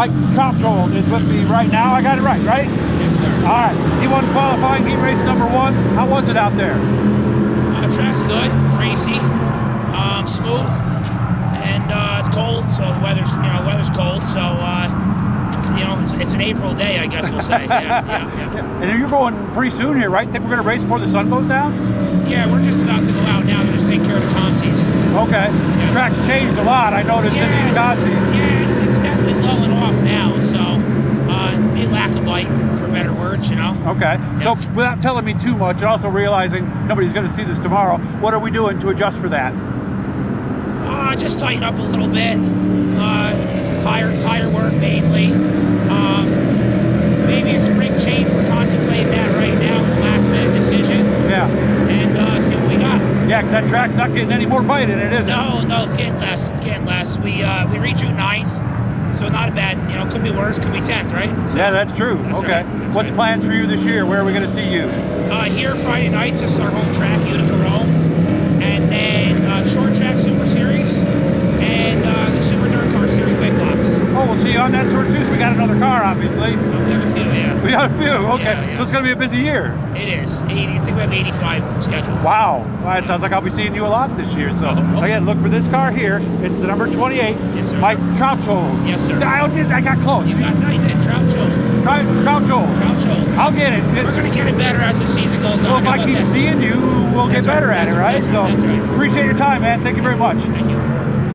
Mike Trautschold is with me right now. I got it right, right? Yes, sir. All right. He won qualifying heat race number one. How was it out there? Uh, track's good, racy, um, smooth, and uh, it's cold, so the weather's you know weather's cold, so uh, you know it's, it's, an April day, I guess we'll say. Yeah, yeah, yeah. And you're going pretty soon here, right? Think we're going to race before the sun goes down? Yeah, we're just about to go out now. We're just taking care of the consies. Okay. Yes. The track's changed a lot. I noticed yeah, in these consies. Yeah, it's, it's definitely blowing off now. So lack a bite, for better words, you know. Okay. Yes. So without telling me too much, and also realizing nobody's going to see this tomorrow, what are we doing to adjust for that? Uh, just tighten up a little bit. Uh, tire tire work mainly. Um, maybe a spring change. We're contemplating that right now. Last minute decision. Yeah. And uh, see what we got. Yeah, because that track's not getting any more bite in it, is it? No, no, it's getting less. It's getting less. We uh, we reach June 9th, so not a bad. You know, could be worse, could be 10th, right? So, yeah, that's true. That's okay. Right. That's What's right. plans for you this year? Where are we going to see you? Uh, here Friday nights. This is our home track, Utica Rome, and then uh, short track Super Series and uh, the Super DIRTcar Series Big Blocks. Oh, we'll see you on that tour too. So we got another car, obviously. Uh, we have a few, yeah. We got a few. Okay, Yeah, yeah. so it's going to be a busy year. It is. 80, I think we have 85 scheduled. Wow. Well, it sounds like I'll be seeing you a lot this year. So, Oh, again, look for this car here. It's the number 28. Yes, sir. Mike Trautschold. Yes, sir. I, did, I got close. You got no, you did. Trout Schultz. Try Trautschold. Trout Schultz. I'll get it. We're going to get it better as the season goes on. well, if I keep that? seeing you, we'll That's get better right. at it, That's right? right. So, That's right. appreciate your time, man. Thank you very much. Thank you.